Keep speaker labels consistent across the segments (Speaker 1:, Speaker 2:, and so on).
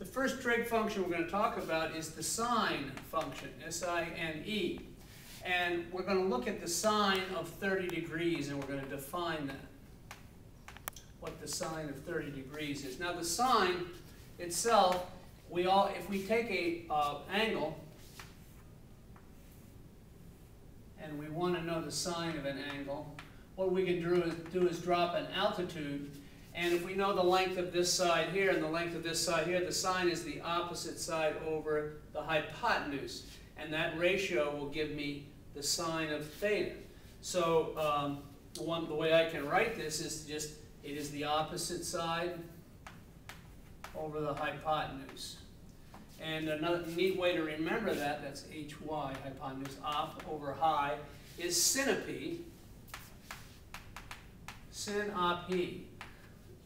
Speaker 1: The first trig function we're going to talk about is the sine function, S-I-N-E. And we're going to look at the sine of 30 degrees and we're going to define that. What the sine of 30 degrees is. Now the sine itself, we all, if we take a uh, angle and we want to know the sine of an angle, what we can do is drop an altitude and if we know the length of this side here and the length of this side here, the sine is the opposite side over the hypotenuse. And that ratio will give me the sine of theta. So um, the, one, the way I can write this is just, it is the opposite side over the hypotenuse. And another neat way to remember that, that's hy, hypotenuse, op over high, is synope, sin op.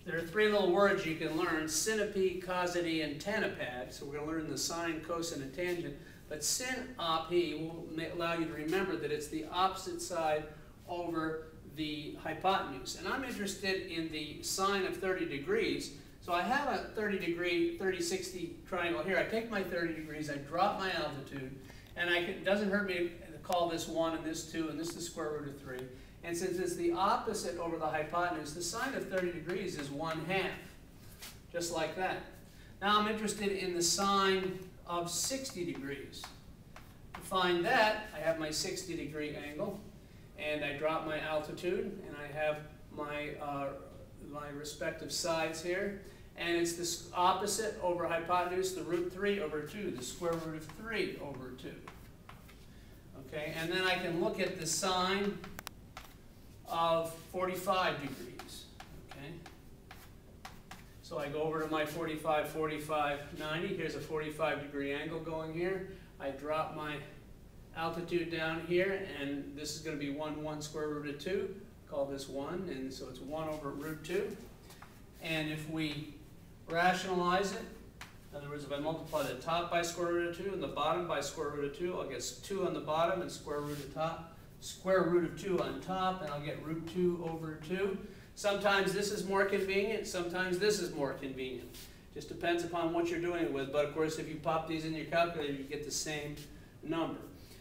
Speaker 1: There are three little words you can learn, synope, cosody, and tanipad. So we're going to learn the sine, cosine, and tangent. But sin op will allow you to remember that it's the opposite side over the hypotenuse. And I'm interested in the sine of 30 degrees. So I have a 30 degree, 30, 60 triangle here. I take my 30 degrees, I drop my altitude, and I can, it doesn't hurt me call this 1 and this 2 and this the square root of 3. And since it's the opposite over the hypotenuse, the sine of 30 degrees is 1 half, just like that. Now I'm interested in the sine of 60 degrees. To find that, I have my 60 degree angle, and I drop my altitude, and I have my, uh, my respective sides here. And it's the opposite over hypotenuse, the root 3 over 2, the square root of 3 over 2. Okay, and then I can look at the sine of 45 degrees. Okay? So I go over to my 45, 45, 90. Here's a 45 degree angle going here. I drop my altitude down here, and this is going to be 1, 1 square root of 2. Call this 1, and so it's 1 over root 2. And if we rationalize it, in other words, if I multiply the top by square root of 2 and the bottom by square root of 2, I'll get 2 on the bottom and square root of top square root of 2 on top, and I'll get root 2 over 2. Sometimes this is more convenient, sometimes this is more convenient. Just depends upon what you're doing it with, but of course if you pop these in your calculator, you get the same number.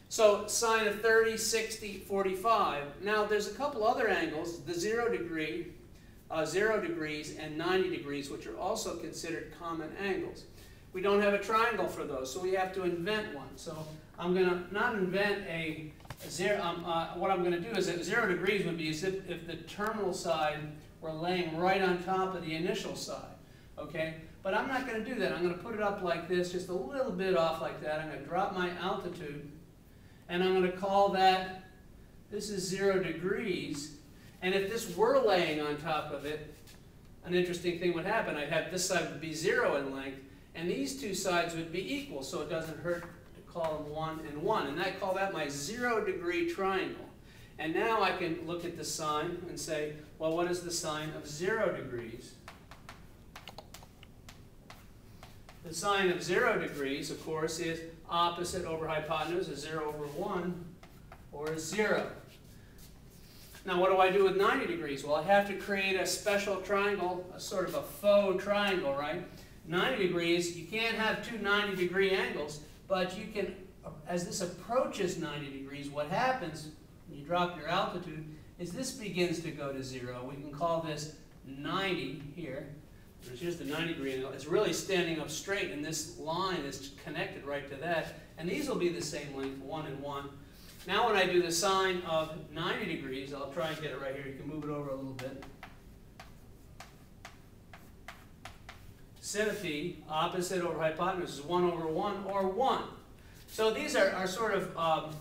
Speaker 1: So sine of 30, 60, 45. Now there's a couple other angles, the 0 degree, uh, 0 degrees, and 90 degrees, which are also considered common angles. We don't have a triangle for those, so we have to invent one. So I'm going to not invent a zero, um, uh, what I'm going to do is that zero degrees would be as if, if the terminal side were laying right on top of the initial side, okay? But I'm not going to do that. I'm going to put it up like this, just a little bit off like that. I'm going to drop my altitude, and I'm going to call that, this is zero degrees. And if this were laying on top of it, an interesting thing would happen. I'd have this side would be zero in length, and these two sides would be equal, so it doesn't hurt to call them 1 and 1. And I call that my zero degree triangle. And now I can look at the sine and say, well, what is the sine of 0 degrees? The sine of 0 degrees, of course, is opposite over hypotenuse, is 0 over 1, or is 0. Now, what do I do with 90 degrees? Well, I have to create a special triangle, a sort of a faux triangle, right? 90 degrees, you can't have two 90 degree angles. But you can, as this approaches 90 degrees, what happens when you drop your altitude is this begins to go to zero. We can call this 90 here. Here's the 90 degree angle. It's really standing up straight, and this line is connected right to that. And these will be the same length, 1 and 1. Now when I do the sine of 90 degrees, I'll try and get it right here. You can move it over a little bit. Synope, opposite over hypotenuse, is 1 over 1 or 1. So these are, are sort of um,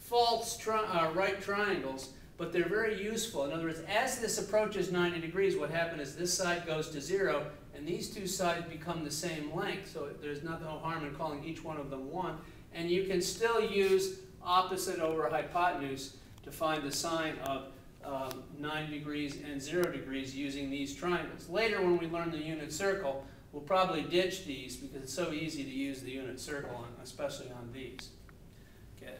Speaker 1: false tri uh, right triangles, but they're very useful. In other words, as this approaches 90 degrees, what happens is this side goes to 0, and these two sides become the same length. So there's no harm in calling each one of them 1. And you can still use opposite over hypotenuse to find the sine of um, 90 degrees and 0 degrees using these triangles. Later, when we learn the unit circle, We'll probably ditch these because it's so easy to use the unit circle, on, especially on these. Okay.